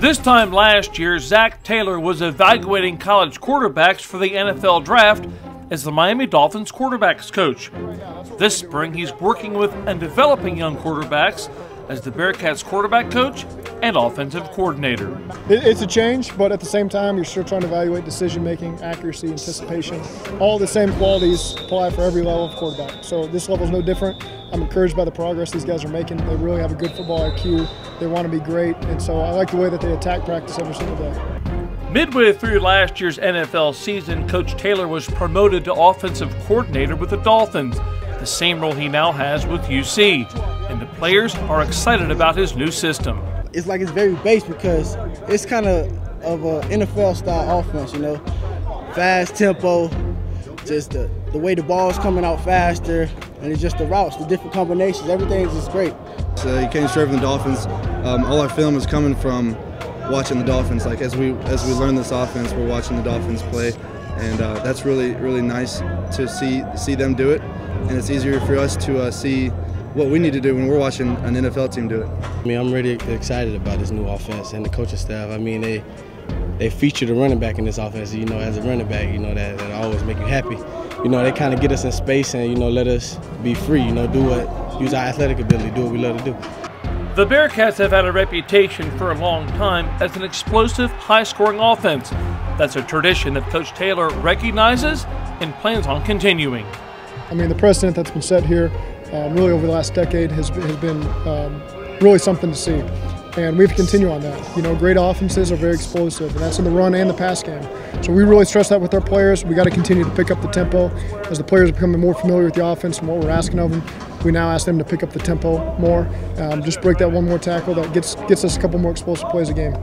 This time last year, Zac Taylor was evaluating college quarterbacks for the NFL draft as the Miami Dolphins quarterbacks coach. This spring, he's working with and developing young quarterbacks as the Bearcats quarterback coach and offensive coordinator. It's a change, but at the same time, you're still trying to evaluate decision making, accuracy, anticipation. All the same qualities apply for every level of quarterback. So this level is no different. I'm encouraged by the progress these guys are making. They really have a good football IQ. They want to be great, and so I like the way that they attack practice every single day. Midway through last year's NFL season, Coach Taylor was promoted to offensive coordinator with the Dolphins, the same role he now has with UC. And the players are excited about his new system it's like it's very base because it's kind of of a NFL style offense, you know, fast tempo, just the, the way the ball's coming out faster, and it's just the routes, the different combinations, everything's just great. So you came straight from the Dolphins. Um, all our film is coming from watching the Dolphins. Like as we as we learn this offense, we're watching the Dolphins play, and uh, that's really really nice to see see them do it, and it's easier for us to uh, see what we need to do when we're watching an NFL team do it. I mean, I'm really excited about this new offense and the coaching staff. I mean, they they feature the running back in this offense. You know, as a running back, you know that that always make you happy. You know, they kind of get us in space and you know let us be free. You know, do what use our athletic ability, do what we love to do. The Bearcats have had a reputation for a long time as an explosive, high-scoring offense. That's a tradition that Coach Taylor recognizes and plans on continuing. I mean, the precedent that's been set here um, really over the last decade has, has been um, really something to see. And we have to continue on that. You know, great offenses are very explosive, and that's in the run and the pass game. So we really stress that with our players. We got to continue to pick up the tempo as the players are becoming more familiar with the offense and what we're asking of them. We now ask them to pick up the tempo more. Um, just break that one more tackle that gets gets us a couple more explosive plays a game.